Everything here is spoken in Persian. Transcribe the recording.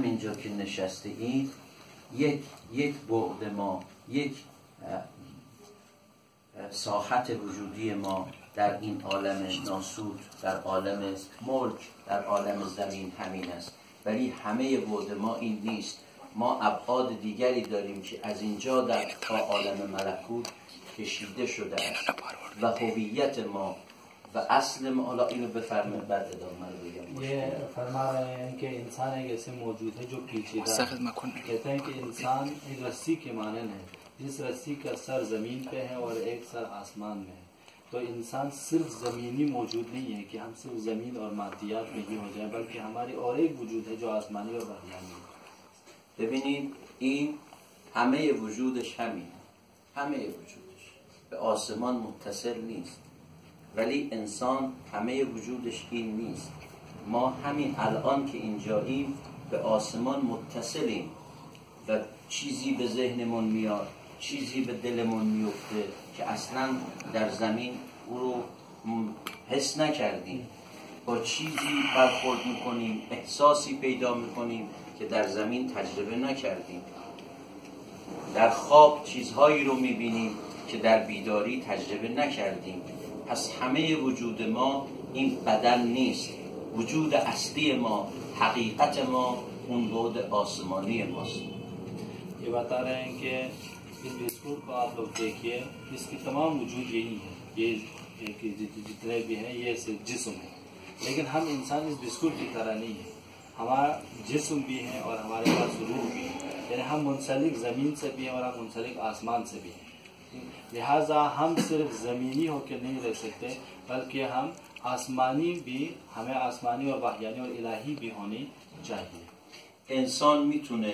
همینجا که نشسته اید یک یک بعد ما یک ساحت وجودی ما در این عالم ناسود در عالم ملک در عالم زمین همین است. ولی همه بعد ما این نیست. ما ابعاد دیگری داریم که از اینجا در تا عالم ملکوت کشیده شده است. و هویت ما و اصل حالا اینو بفرمایید بعد ادامه رو بگم. یه فرمان یعنی که انسان ایک ایسے موجود ہے جو مکن. کہتا ہیں کہ انسان ایک رسی کے معنی ہے جس رسی کا سر زمین پہ ہے اور ایک سر آسمان میں ہے تو انسان صرف زمینی موجود نہیں ہے کہ ہم صرف زمین اور مادیات میں ہی ہو جائیں بلکہ ہماری اور ایک وجود ہے جو آسمانی اور وحیانی ہے ببینید این همه وجودش همین همه وجودش. به آسمان متصل نیست. ولی انسان همه وجودش این نیست. ما همین الان که اینجاییم به آسمان متصلیم و چیزی به ذهنمون میاد چیزی به دلمون میفته که اصلا در زمین او رو حس نکردیم. با چیزی برخورد می‌کنیم احساسی پیدا می‌کنیم که در زمین تجربه نکردیم. در خواب چیزهایی رو می‌بینیم که در بیداری تجربه نکردیم. از همه وجود ما این بدن نیست. وجود اصلی ما حقیقت ما اون بعد آسمانی ماست. یہ بتا رہے ہیں کہ اس بسکٹ کو آپ لوگ دیکھیے اس کی تمام وجود یہی ہے یہ جتنے بھی ہیں یہ صرف جسم ہے لیکن ہم انسان اس بسکٹ کی طرح نہیں ہے ہمارا جسم بھی ہے اور ہمارے پاس روح بھی ہے یعنی ہم منسلک زمین سے بھی ہیں اور ہم منسلک آسمان سے بھی ہیں لہٰذا ہم صرف زمینی ہو کے نہیں رہ سکتے، بلکہ ہم آسمانی بھی، ہمیں آسمانی اور واحیانی اور الہی بھی ہونی چاہیے۔ انسان میتونه